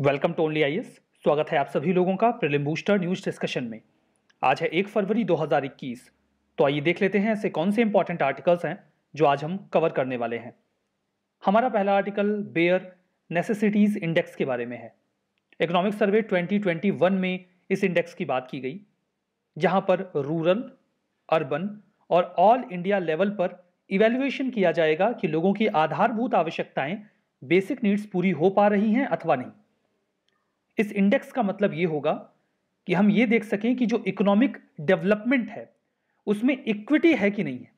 Welcome to only I स्वागत है आप सभी लोगों का प्रिलिम बूस्टर न्यूज़ डिस्कशन में। आज है एक फरवरी 2021 तो आइए देख लेते हैं ऐसे कौन से इंपॉर्टेंट आर्टिकल्स हैं जो आज हम कवर करने वाले हैं। हमारा पहला आर्टिकल बेयर नेसेसिटीज इंडेक्स के बारे में है। इकोनॉमिक सर्वे 2021 में इस इंडेक्स की बात की गई, जहाँ पर रूरल अर्बन और ऑल इंडिया लेवल पर इवेल्युएशन किया जाएगा कि लोगों की आधारभूत आवश्यकताएँ बेसिक नीड्स पूरी हो पा रही हैं अथवा नहीं। इस इंडेक्स का मतलब ये होगा कि हम ये देख सकें कि जो इकोनॉमिक डेवलपमेंट है, उसमें इक्विटी है कि नहीं है।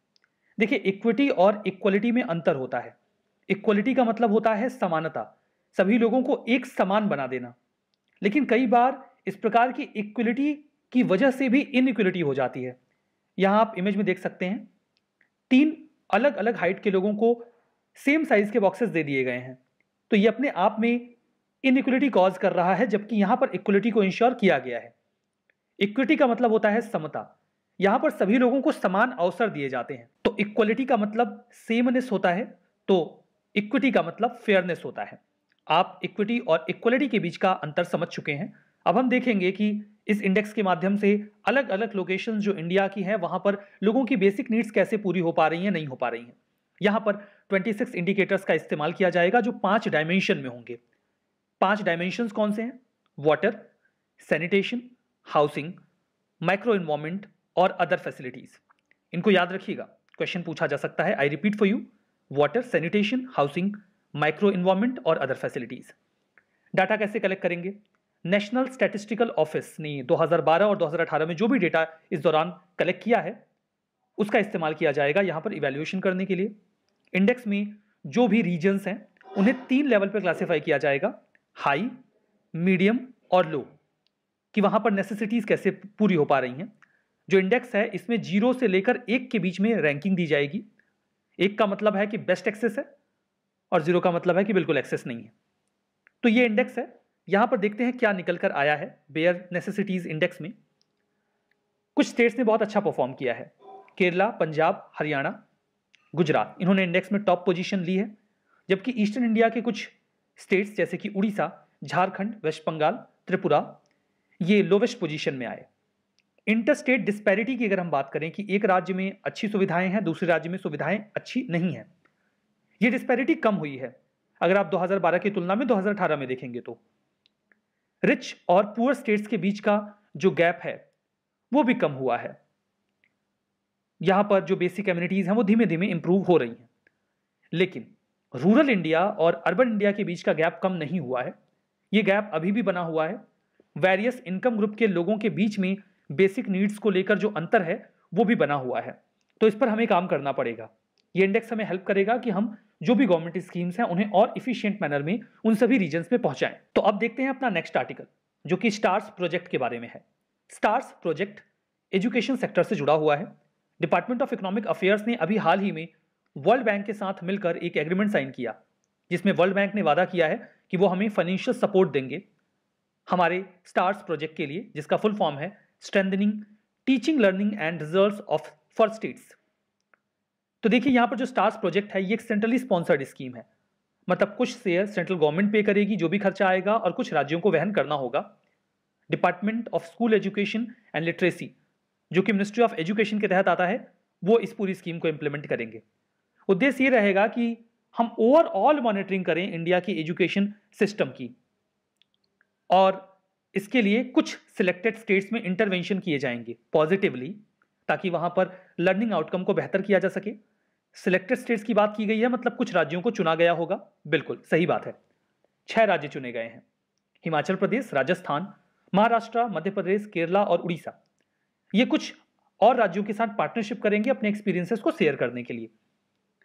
देखिए इक्विटी और इक्वलिटी में अंतर होता है। इक्वलिटी का मतलब होता है समानता। सभी लोगों को एक समान बना देना। लेकिन कई बार इस प्रकार की इक्वलिटी की वजह से भी इनइक्वलिटी हो जाती है। यहाँ आप इमेज में देख सकते हैं, तीन अलग अलग हाइट के लोगों को सेम साइज़ के बॉक्सेस दे दिए गए हैं। तो ये अपने आप में इनइक्वलिटी कॉज कर रहा है, जबकि यहाँ पर इक्वलिटी को इंश्योर किया गया है। इक्विटी का मतलब होता है समता। यहाँ पर सभी लोगों को समान अवसर दिए जाते हैं। तो इक्वलिटी का मतलब सेमनेस होता है तो इक्विटी का मतलब फेयरनेस होता है। आप इक्विटी और इक्वलिटी के बीच का अंतर समझ चुके हैं। अब हम देखेंगे कि इस इंडेक्स के माध्यम से अलग अलग लोकेशन जो इंडिया की हैं, वहाँ पर लोगों की बेसिक नीड्स कैसे पूरी हो पा रही हैं, नहीं हो पा रही हैं। यहाँ पर 26 इंडिकेटर्स का इस्तेमाल किया जाएगा, जो पाँच डायमेंशन में होंगे। पाँच डायमेंशन कौन से हैं? Water sanitation housing micro environment और अदर फैसिलिटीज़ इनको याद रखिएगा। क्वेश्चन पूछा जा सकता है। I repeat for you water sanitation housing micro environment और अदर फैसिलिटीज़ डाटा कैसे कलेक्ट करेंगे? नेशनल स्टैटिस्टिकल ऑफ़िस ने 2012 और 2018 में जो भी डेटा इस दौरान कलेक्ट किया है, उसका इस्तेमाल किया जाएगा यहाँ पर इवेल्युएशन करने के लिए। इंडेक्स में जो भी रीजन्स हैं, उन्हें तीन लेवल पर क्लासीफाई किया जाएगा। हाई, मीडियम और लो, कि वहाँ पर नेसेसिटीज कैसे पूरी हो पा रही हैं। जो इंडेक्स है, इसमें ज़ीरो से लेकर एक के बीच में रैंकिंग दी जाएगी। एक का मतलब है कि बेस्ट एक्सेस है, और ज़ीरो का मतलब है कि बिल्कुल एक्सेस नहीं है। तो ये इंडेक्स है। यहाँ पर देखते हैं क्या निकल कर आया है बेयर नेसेसिटीज इंडेक्स में। कुछ स्टेट्स ने बहुत अच्छा परफॉर्म किया है। केरला, पंजाब, हरियाणा, गुजरात। इन्होंने इंडेक्स में टॉप पोजीशन ली है, जबकि ईस्टर्न इंडिया के कुछ स्टेट्स जैसे कि उड़ीसा, झारखंड, वेस्ट बंगाल, त्रिपुरा, ये लोवेस्ट पोजीशन में आए। इंटर स्टेट डिस्पैरिटी की अगर हम बात करें कि एक राज्य में अच्छी सुविधाएँ हैं, दूसरे राज्य में सुविधाएँ अच्छी नहीं है, ये डिस्पैरिटी कम हुई है। अगर आप 2012 की तुलना में 2018 में देखेंगे तो। रिच और पुअर स्टेट्स के बीच का जो गैप है, वो भी कम हुआ है। यहाँ पर जो बेसिक कम्युनिटीज हैं, वो धीमे धीमे इंप्रूव हो रही हैं। लेकिन रूरल इंडिया और अर्बन इंडिया के बीच का गैप कम नहीं हुआ है। ये गैप अभी भी बना हुआ है। वेरियस इनकम ग्रुप के लोगों के बीच में बेसिक नीड्स को लेकर जो अंतर है, वो भी बना हुआ है। तो इस पर हमें काम करना पड़ेगा। ये इंडेक्स हमें हेल्प करेगा कि हम जो भी गवर्नमेंट स्कीम्स हैं, उन्हें और इफिशियंट मैनर में उन सभी रीजन में पहुंचाएँ। तो अब देखते हैं अपना नेक्स्ट आर्टिकल जो कि स्टार्स प्रोजेक्ट के बारे में है। स्टार्स प्रोजेक्ट एजुकेशन सेक्टर से जुड़ा हुआ है। डिपार्टमेंट ऑफ़ इकोनॉमिक अफेयर्स ने अभी हाल ही में वर्ल्ड बैंक के साथ मिलकर एक एग्रीमेंट साइन किया, जिसमें वर्ल्ड बैंक ने वादा किया है कि वो हमें फाइनेंशियल सपोर्ट देंगे हमारे स्टार्स प्रोजेक्ट के लिए, जिसका फुल फॉर्म है strengthening teaching learning and results of for states तो देखिए, यहाँ पर जो स्टार्स प्रोजेक्ट है, ये एक सेंट्रली स्पॉन्सर्ड स्कीम है। मतलब कुछ शेयर सेंट्रल गवर्नमेंट पे करेगी, जो भी खर्चा आएगा और कुछ राज्यों को वहन करना होगा। Department of school education and literacy जो कि मिनिस्ट्री ऑफ़ एजुकेशन के तहत आता है, वो इस पूरी स्कीम को इंप्लीमेंट करेंगे। उद्देश्य ये रहेगा कि हम ओवरऑल मॉनिटरिंग करें इंडिया की एजुकेशन सिस्टम की। और इसके लिए कुछ सिलेक्टेड स्टेट्स में इंटरवेंशन किए जाएँगे पॉजिटिवली ताकि वहाँ पर लर्निंग आउटकम को बेहतर किया जा सके। सिलेक्टेड स्टेट्स की बात की गई है मतलब कुछ राज्यों को चुना गया होगा। बिल्कुल, सही बात है। छह राज्य चुने गए हैं। हिमाचल प्रदेश, राजस्थान, महाराष्ट्र, मध्य प्रदेश, केरला और उड़ीसा। ये कुछ और राज्यों के साथ पार्टनरशिप करेंगे अपने एक्सपीरियंसेस को शेयर करने के लिए।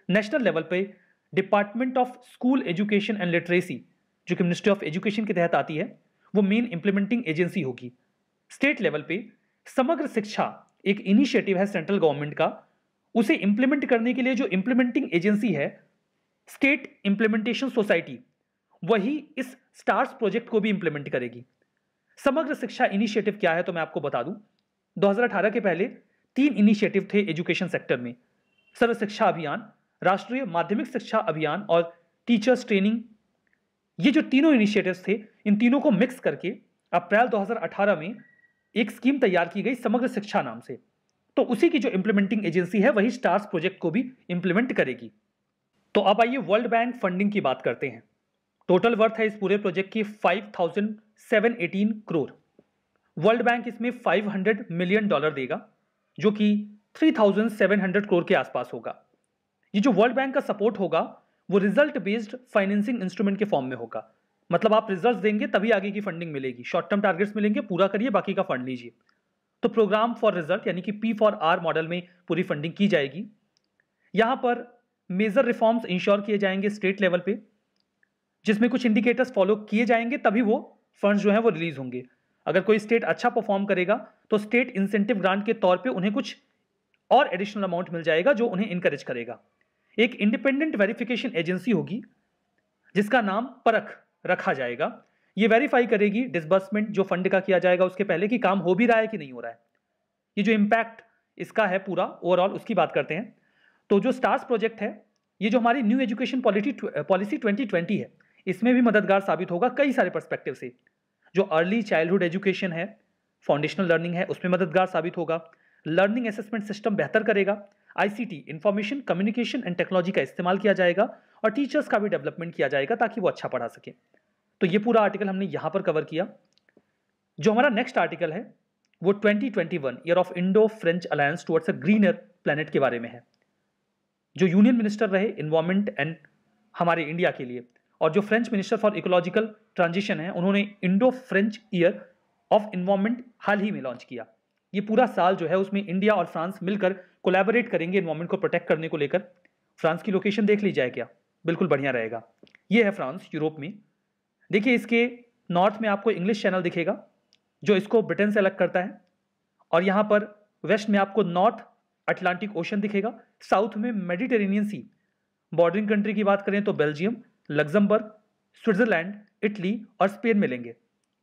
नेशनल लेवल पे department of school education and literacy, जो कि मिनिस्ट्री ऑफ़ एजुकेशन के तहत आती है, वो मेन इंप्लीमेंटिंग एजेंसी होगी। स्टेट लेवल पे समग्र शिक्षा एक इनिशिएटिव है सेंट्रल गवर्नमेंट का। उसे इंप्लीमेंट करने के लिए जो इंप्लीमेंटिंग एजेंसी है स्टेट इंप्लीमेंटेशन सोसाइटी वही इस स्टार्स प्रोजेक्ट को भी इंप्लीमेंट करेगी। समग्र शिक्षा इनिशिएटिव क्या है तो मैं आपको बता दूँ। 2018 के पहले तीन इनिशिएटिव थे एजुकेशन सेक्टर में। सर्व शिक्षा अभियान राष्ट्रीय माध्यमिक शिक्षा अभियान और टीचर्स ट्रेनिंग। ये जो तीनों इनिशिएटिव्स थे इन तीनों को मिक्स करके अप्रैल 2018 में एक स्कीम तैयार की गई समग्र शिक्षा नाम से। तो उसी की जो इम्प्लीमेंटिंग एजेंसी है वही स्टार्स प्रोजेक्ट को भी इम्प्लीमेंट करेगी। तो अब आइए वर्ल्ड बैंक फंडिंग की बात करते हैं। टोटल वर्थ है इस पूरे प्रोजेक्ट की 5,718 करोड़ वर्ल्ड बैंक इसमें 500 मिलियन डॉलर देगा जो कि 3,700 करोड़ के आसपास होगा। ये जो वर्ल्ड बैंक का सपोर्ट होगा, वो रिज़ल्ट बेस्ड फाइनेंसिंग इंस्ट्रूमेंट के फॉर्म में होगा। मतलब आप रिज़ल्ट देंगे, तभी आगे की फंडिंग मिलेगी। शॉर्ट टर्म टारगेट्स मिलेंगे, पूरा करिए, बाकी का फंड लीजिए। तो प्रोग्राम फॉर रिज़ल्ट यानी कि पी फॉर आर मॉडल में पूरी फंडिंग की जाएगी। यहाँ पर मेजर रिफॉर्म्स इंश्योर किए जाएँगे स्टेट लेवल पे, जिसमें कुछ इंडिकेटर्स फॉलो किए जाएँगे, तभी वो फंड्स जो है, वो रिलीज़ होंगे। अगर कोई स्टेट अच्छा परफॉर्म करेगा तो स्टेट इंसेंटिव ग्रांट के तौर पे उन्हें कुछ और एडिशनल अमाउंट मिल जाएगा, जो उन्हें इंकरेज करेगा। एक इंडिपेंडेंट वेरिफिकेशन एजेंसी होगी, जिसका नाम परख रखा जाएगा। ये वेरीफाई करेगी डिसबर्समेंट जो फंड का किया जाएगा उसके पहले कि काम हो भी रहा है कि नहीं हो रहा है। ये जो इम्पैक्ट इसका है पूरा ओवरऑल उसकी बात करते हैं। तो जो स्टार्स प्रोजेक्ट है, ये जो हमारी न्यू एजुकेशन पॉलिटी पॉलिसी 2020 है, इसमें भी मददगार साबित होगा कई सारे परस्पेक्टिव से। जो अर्ली चाइल्डहुड एजुकेशन है फाउंडेशनल लर्निंग है, उसमें मददगार साबित होगा। लर्निंग असेसमेंट सिस्टम बेहतर करेगा। ICT information communication and technology का इस्तेमाल किया जाएगा और टीचर्स का भी डेवलपमेंट किया जाएगा ताकि वो अच्छा पढ़ा सके। तो ये पूरा आर्टिकल हमने यहाँ पर कवर किया। जो हमारा नेक्स्ट आर्टिकल है, वो 2021 year of Indo French alliance towards a greener planet के बारे में है। जो यूनियन मिनिस्टर रहे इन्वायरमेंट एंड हमारे इंडिया के लिए। और जो French minister for ecological transition है, उन्होंने Indo French year of environment हाल ही में लॉन्च किया। ये पूरा साल जो है उसमें इंडिया और फ्रांस मिलकर कोलैबोरेट करेंगे इन्वायरमेंट को प्रोटेक्ट करने को लेकर। फ्रांस की लोकेशन देख ली जाए क्या बिल्कुल बढ़िया रहेगा। ये है फ्रांस, यूरोप में। देखिए, इसके नॉर्थ में आपको इंग्लिश चैनल दिखेगा, जो इसको ब्रिटेन से अलग करता है। और यहाँ पर वेस्ट में आपको नॉर्थ अटलांटिक ओशन दिखेगा। साउथ में मेडिटेरेनियन सी बॉर्डरिंग कंट्री की बात करें तो बेल्जियम लग्जमबर्ग स्विट्जरलैंड इटली और स्पेन मिलेंगे।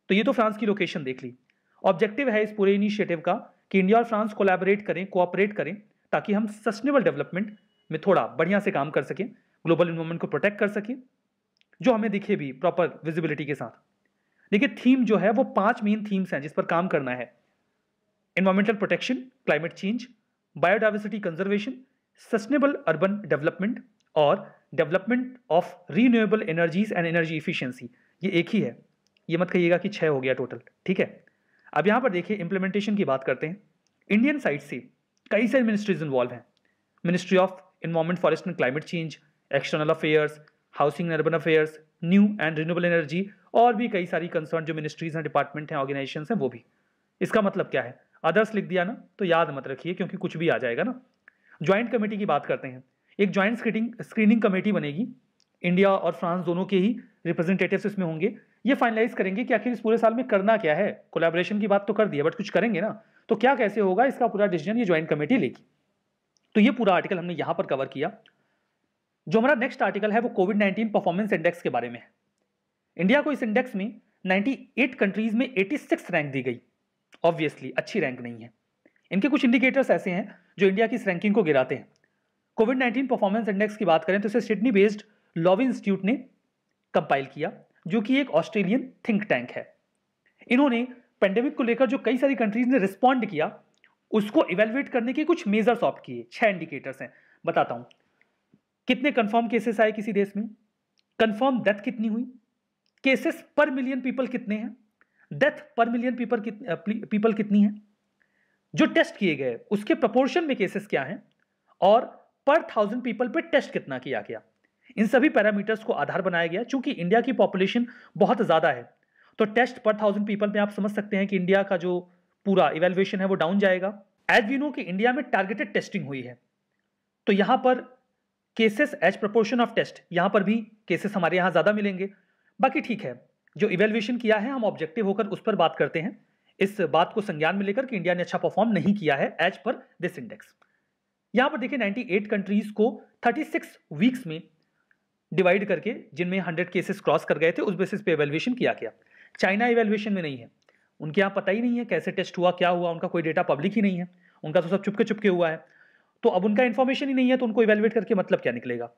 तो ये तो फ्रांस की लोकेशन देख ली। ऑब्जेक्टिव है इस पूरे इनिशिएटिव का कि इंडिया और फ्रांस कोलैबोरेट करें कोऑपरेट करें, ताकि हम सस्टेनेबल डेवलपमेंट में थोड़ा बढ़िया से काम कर सकें ग्लोबल इन्वायरमेंट को प्रोटेक्ट कर सकें, जो हमें दिखे भी प्रॉपर विजिबिलिटी के साथ। देखिए थीम जो है वो पाँच मेन थीम्स हैं जिस पर काम करना है। Environmental protection climate change biodiversity conservation sustainable urban development और development of renewable energies and energy efficiency ये एक ही है। ये मत कहिएगा कि छह हो गया टोटल ठीक है? अब यहाँ पर देखिए इंप्लीमेंटेशन की बात करते हैं। इंडियन साइड से कई सारी मिनिस्ट्रीज इन्वॉल्व हैं। Ministry of environment forest and climate change external affairs housing and urban affairs new and renewable energy और भी कई सारी कंसर्न जो मिनिस्ट्रीज हैं डिपार्टमेंट हैं ऑर्गेनाइजेशन हैं, वो भी। इसका मतलब क्या है? अदर्स लिख दिया ना तो याद मत रखिए, क्योंकि कुछ भी आ जाएगा ना। ज्वाइंट कमेटी की बात करते हैं। एक ज्वाइंट स्क्रीनिंग स्क्रीनिंग कमेटी बनेगी। इंडिया और फ्रांस दोनों के ही रिप्रेजेंटेटिव्स इसमें होंगे। ये फाइनलाइज करेंगे कि आखिर इस पूरे साल में करना क्या है। कोलैबोरेशन की बात तो कर दी है बट कुछ करेंगे ना। तो क्या कैसे होगा, इसका पूरा डिसीज़न ये ज्वाइंट कमेटी लेगी। तो ये पूरा आर्टिकल हमने यहाँ पर कवर किया। जो हमारा नेक्स्ट आर्टिकल है, वो कोविड नाइन्टीन परफॉर्मेंस इंडेक्स के बारे में है। इंडिया को इस इंडेक्स में 98 कंट्रीज़ में 86 रैंक दी गई। ऑब्वियसली अच्छी रैंक नहीं है। इनके कुछ इंडिकेटर्स ऐसे हैं, जो इंडिया की इस रैंकिंग को गिराते हैं। कोविड 19 परफॉर्मेंस इंडेक्स की बात करें तो इसे सिडनी बेस्ड लॉव इंस्टीट्यूट ने कंपाइल किया। जो कि एक ऑस्ट्रेलियन थिंक टैंक है। इन्होंने पेंडेमिक को लेकर जो कई सारी कंट्रीज़ ने रिस्पॉन्ड किया, उसको इवेलुएट करने के कुछ मेजर्स ऑप्ट किए। छह इंडिकेटर्स हैं। बताता हूँ। कितने कंफर्म केसेस आए किसी देश में? कंफर्म डेथ कितनी हुई? केसेस पर मिलियन पीपल कितने हैं? डेथ पर मिलियन पीपल पीपल कितनी है? जो टेस्ट किए गए, उसके प्रपोर्शन में केसेस क्या हैं? और पर थाउज़ेंड पीपल पे टेस्ट कितना किया गया? इन सभी पैरामीटर्स को आधार बनाया गया, चूँकि इंडिया की पॉपुलेशन बहुत ज़्यादा है। तो टेस्ट पर थाउज़ेंड पीपल में आप समझ सकते हैं कि इंडिया का जो पूरा इवेल्युएशन है, वो डाउन जाएगा। एज वी नो कि इंडिया में टारगेटेड टेस्टिंग हुई है। तो यहाँ पर cases as proportion of test यहाँ पर भी केसेस हमारे यहाँ ज़्यादा मिलेंगे। बाकी ठीक है, जो इवेल्युएशन किया है, हम ऑब्जेक्टिव होकर उस पर बात करते हैं। इस बात को संज्ञान में लेकर कि इंडिया ने अच्छा परफॉर्म नहीं किया है एज पर दिस इंडेक्स यहाँ पर देखिए 98 कंट्रीज़ को 36 वीक्स में डिवाइड करके जिनमें 100 केसेस क्रॉस कर गए थे, उस बेसिस पे इवेल्युएशन किया गया। चाइना इवेल्युएशन में नहीं है। उनके यहाँ पता ही नहीं है कैसे टेस्ट हुआ, क्या हुआ, उनका कोई डेटा पब्लिक ही नहीं है। उनका तो सब चुपके चुपके हुआ है। तो अब उनका इन्फॉर्मेशन ही नहीं है तो उनको इवेल्युएट करके मतलब क्या निकलेगा?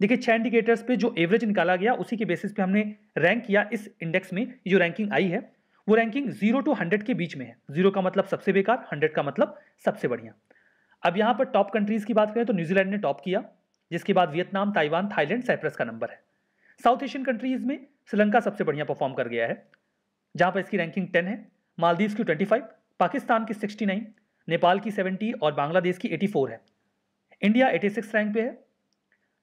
देखिए, छह इंडिकेटर्स पे जो एवरेज निकाला गया, उसी के बेसिस पे हमने रैंक किया। इस इंडेक्स में जो रैंकिंग आई है, वो रैंकिंग ज़ीरो टू हंड्रेड के बीच में है। ज़ीरो का मतलब सबसे बेकार हंड्रेड का मतलब सबसे बढ़िया। अब यहाँ पर टॉप कंट्रीज़ की बात करें तो न्यूजीलैंड ने टॉप किया। जिसके बाद वियतनाम, ताइवान, थाईलैंड, साइप्रस का नंबर है। साउथ एशियन कंट्रीज़ में श्रीलंका सबसे बढ़िया परफॉर्म कर गया है, जहाँ पर इसकी रैंकिंग टेन है मालदीव की ट्वेंटी फाइव पाकिस्तान की सिक्सटी नाइन नेपाल की सेवेंटी और बांग्लादेश की एटी फोर है। इंडिया एटी सिक्स रैंक पे है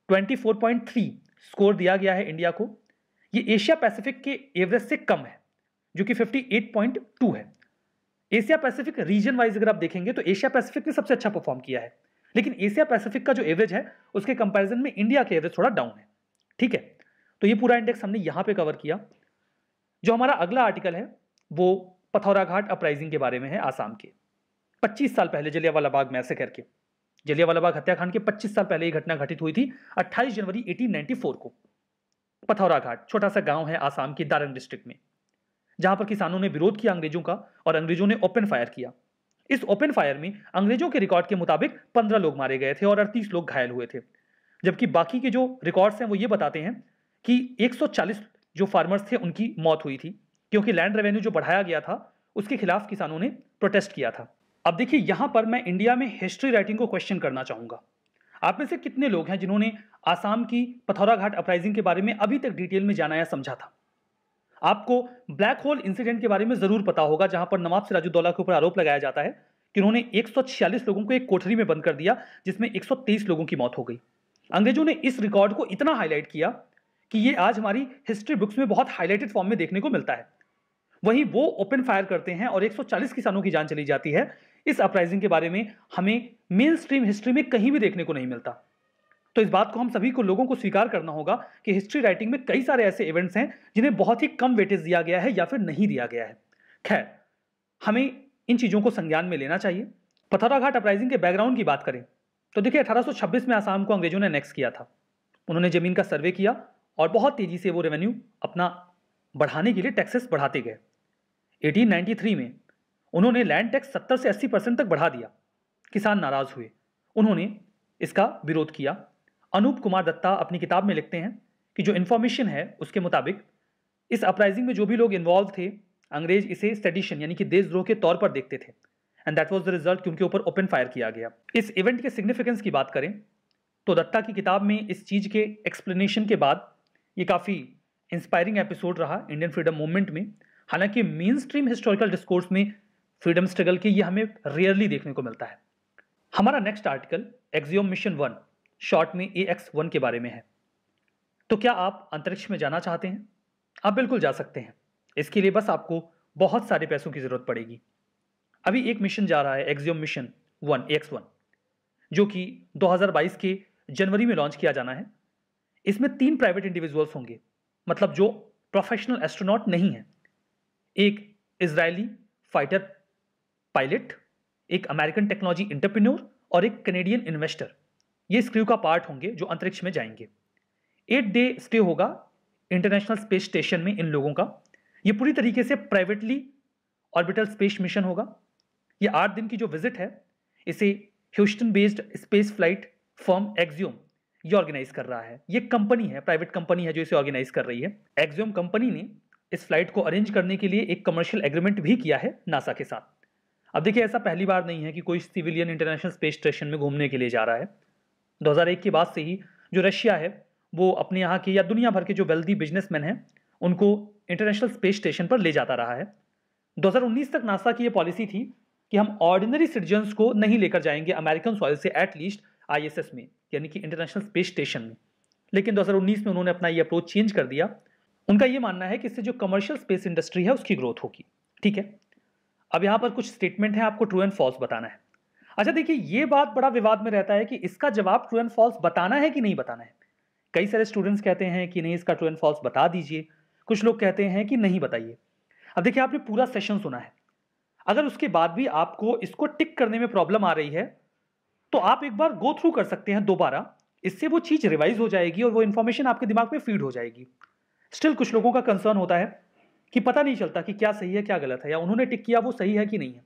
twenty four point three score दिया गया है इंडिया को। ये एशिया पैसिफिक के एवरेज से कम है, जो कि फिफ्टी एट पॉइंट टू है। एशिया पैसिफिक रीजन वाइज अगर आप देखेंगे तो एशिया पैसिफिक ने सबसे अच्छा परफॉर्म किया है। लेकिन एशिया पैसिफिक का जो एवरेज है, उसके कंपैरिजन में इंडिया के एवरेज थोड़ा डाउन है। ठीक है? तो ये पूरा इंडेक्स हमने यहाँ पे कवर किया। जो हमारा अगला आर्टिकल है, वो पथौरा घाट अपराइजिंग के बारे में है आसाम के। 25 साल पहले जलियावाला बाग मैसेकर करके। जलियावाला बाग हत्याकांड के 25 साल पहले ये घटना घटित हुई थी 28 जनवरी 1894 को। पथौरा घाट, छोटा सा गाँव है आसाम के दारंग डिस्ट्रिक्ट में, जहाँ पर किसानों ने विरोध किया अंग्रेज़ों का और अंग्रेज़ों ने ओपन फायर किया। इस ओपन फायर में अंग्रेज़ों के रिकॉर्ड के मुताबिक पंद्रह लोग मारे गए थे और अड़तीस लोग घायल हुए थे। जबकि बाकी के जो रिकॉर्ड्स हैं, वो ये बताते हैं कि 140 जो फार्मर्स थे, उनकी मौत हुई थी, क्योंकि लैंड रेवेन्यू जो बढ़ाया गया था, उसके खिलाफ किसानों ने प्रोटेस्ट किया था। अब देखिए, यहाँ पर मैं इंडिया में हिस्ट्री राइटिंग को क्वेश्चन करना चाहूँगा। आप में से कितने लोग हैं जिन्होंने आसाम की पथौरा घाट अपराइजिंग के बारे में अभी तक डिटेल में जाना या समझा था? आपको ब्लैक होल इंसिडेंट के बारे में ज़रूर पता होगा, जहाँ पर नवाब सिराजुद्दौला के ऊपर आरोप लगाया जाता है कि उन्होंने एक सौ छियालीस लोगों को एक कोठरी में बंद कर दिया, जिसमें 123 लोगों की मौत हो गई। अंग्रेज़ों ने इस रिकॉर्ड को इतना हाईलाइट किया कि ये आज हमारी हिस्ट्री बुक्स में बहुत हाईलाइटेड फॉर्म में देखने को मिलता है। वहीं वो ओपन फायर करते हैं और 140 किसानों की जान चली जाती है। इस अपराइजिंग के बारे में हमें मेन स्ट्रीम हिस्ट्री में कहीं भी देखने को नहीं मिलता। तो इस बात को हम सभी को लोगों को स्वीकार करना होगा कि हिस्ट्री राइटिंग में कई सारे ऐसे इवेंट्स हैं, जिन्हें बहुत ही कम वेटेज दिया गया है या फिर नहीं दिया गया है। खैर, हमें इन चीज़ों को संज्ञान में लेना चाहिए। पथौराघाट अपराइजिंग के बैकग्राउंड की बात करें तो देखिए 1826 में आसाम को अंग्रेज़ों ने नेक्स्ट किया था। उन्होंने ज़मीन का सर्वे किया और बहुत तेज़ी से वो रेवेन्यू अपना बढ़ाने के लिए टैक्सेस बढ़ाते गए। 1893 में उन्होंने लैंड टैक्स 70 से 80 परसेंट तक बढ़ा दिया। किसान नाराज़ हुए। उन्होंने इसका विरोध किया। अनूप कुमार दत्ता अपनी किताब में लिखते हैं कि जो इन्फॉर्मेशन है, उसके मुताबिक, इस अपराइजिंग में जो भी लोग इन्वॉल्व थे, अंग्रेज़ इसे सेडिशन यानी कि देशद्रोह के तौर पर देखते थे। And that was the result कि उनके ऊपर ओपन फायर किया गया। इस इवेंट के सिग्निफिकेंस की बात करें तो दत्ता की किताब में इस चीज़ के एक्सप्लेनेशन के बाद ये काफ़ी इंस्पायरिंग एपिसोड रहा इंडियन फ्रीडम मूवमेंट में। हालाँकि मेन स्ट्रीम हिस्टोरिकल डिस्कोर्स में फ्रीडम स्ट्रगल के ये हमें रेयरली देखने को मिलता है। हमारा next article Axiom mission one short में ए एक्स वन के बारे में है। तो क्या आप अंतरिक्ष में जाना चाहते हैं? आप बिल्कुल जा सकते हैं। इसके लिए बस आपको बहुत सारे पैसों की ज़रूरत पड़ेगी। अभी एक मिशन जा रहा है Axiom mission one X one जो कि 2022 के जनवरी में लॉन्च किया जाना है। इसमें तीन प्राइवेट इंडिविजुअल्स होंगे मतलब जो प्रोफेशनल एस्ट्रोनॉट नहीं है। एक इसराइली फाइटर पायलट एक अमेरिकन टेक्नोलॉजी इंटरप्रेन्योर और एक कनेडियन इन्वेस्टर ये इस क्रू का पार्ट होंगे जो अंतरिक्ष में जाएँगे। एट डे स्टे होगा इंटरनेशनल स्पेस स्टेशन में इन लोगों का। ये पूरी तरीके से प्राइवेटली ऑर्बिटल स्पेस मिशन होगा। ये आठ दिन की जो विज़िट है, इसे Houston based space flight firm Axiom ये ऑर्गेनाइज कर रहा है। ये कंपनी है प्राइवेट कंपनी है जो इसे ऑर्गेनाइज कर रही है। एक्सियम कंपनी ने इस फ़्लाइट को अरेंज करने के लिए एक कमर्शियल एग्रीमेंट भी किया है नासा के साथ। अब देखिए, ऐसा पहली बार नहीं है कि कोई सिविलियन इंटरनेशनल स्पेस स्टेशन में घूमने के लिए जा रहा है। 2001 के बाद से ही जो रशिया है, वो अपने यहाँ के या दुनिया भर के जो वेल्दी बिजनेसमैन हैं, उनको इंटरनेशनल स्पेस स्टेशन पर ले जाता रहा है। 2019 तक नासा की ये पॉलिसी थी कि हम ऑर्डिनरी सिटीजन्स को नहीं लेकर जाएँगे अमेरिकन सॉइल से एटलीस्ट आईएसएस में, यानी कि इंटरनेशनल स्पेस स्टेशन में। लेकिन 2019 में उन्होंने अपना ये अप्रोच चेंज कर दिया। उनका ये मानना है कि इससे जो कमर्शियल स्पेस इंडस्ट्री है, उसकी ग्रोथ होगी। ठीक है? अब यहाँ पर कुछ स्टेटमेंट है, आपको ट्रू एंड फॉल्स बताना है। अच्छा देखिए, ये बात बड़ा विवाद में रहता है कि इसका जवाब ट्रू एंड फॉल्स बताना है कि नहीं बताना है? कई सारे स्टूडेंट्स कहते हैं कि नहीं, इसका ट्रू एंड फॉल्स बता दीजिए। कुछ लोग कहते हैं कि नहीं बताइए। अब देखिए, आपने पूरा सेशन सुना है। अगर उसके बाद भी आपको इसको टिक करने में प्रॉब्लम आ रही है तो आप एक बार गो थ्रू कर सकते हैं दोबारा। इससे वो चीज़ रिवाइज हो जाएगी और वो इन्फॉर्मेशन आपके दिमाग में फ़ीड हो जाएगी। स्टिल कुछ लोगों का कंसर्न होता है कि पता नहीं चलता कि क्या सही है, क्या गलत है, या उन्होंने टिक किया, वो सही है कि नहीं है।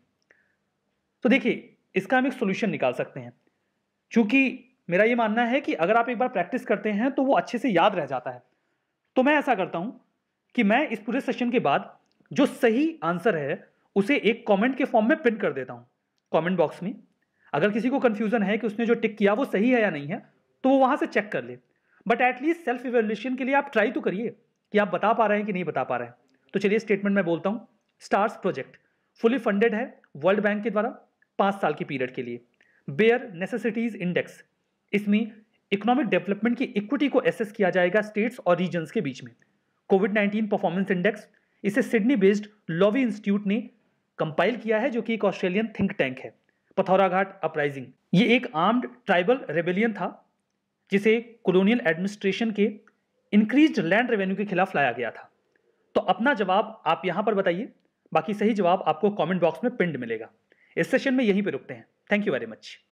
तो देखिए इसका हम एक सोल्यूशन निकाल सकते हैं। क्योंकि मेरा ये मानना है कि अगर आप एक बार प्रैक्टिस करते हैं तो वो अच्छे से याद रह जाता है। तो मैं ऐसा करता हूँ कि मैं इस पूरे सेशन के बाद जो सही आंसर है, उसे एक कमेंट के फॉर्म में पिन कर देता हूँ। कमेंट बॉक्स में। अगर किसी को कंफ्यूजन है कि उसने जो टिक किया, वो सही है या नहीं है तो वो वहाँ से चेक कर ले। बट एटलीस्ट सेल्फ इवेल्यूशन के लिए आप ट्राई तो करिए कि आप बता पा रहे हैं कि नहीं बता पा रहे हैं। तो चलिए स्टेटमेंट में बोलता हूँ। स्टार्स प्रोजेक्ट फुली फंडेड है वर्ल्ड बैंक के द्वारा। पाँच साल की पीरियड के लिए। बेयर नेसेसिटीज इंडेक्स इसमें इकोनॉमिक डेवलपमेंट की इक्विटी को एसेस किया जाएगा स्टेट्स और रीजन्स के बीच में। कोविड नाइन्टीन परफॉर्मेंस इंडेक्स इसे सिडनी बेस्ड लॉवी इंस्टीट्यूट ने कंपाइल किया है, जो कि एक ऑस्ट्रेलियन थिंक टैंक है। पथौराघाट अपराइजिंग ये एक आर्म्ड ट्राइबल रेबेलियन था, जिसे कॉलोनियल एडमिनिस्ट्रेशन के इंक्रीज लैंड रेवेन्यू के खिलाफ लाया गया था। तो अपना जवाब आप यहाँ पर बताइए, बाकी सही जवाब आपको कमेंट बॉक्स में पिंड मिलेगा। इस सेशन में यहीं पर रुकते हैं। Thank you very much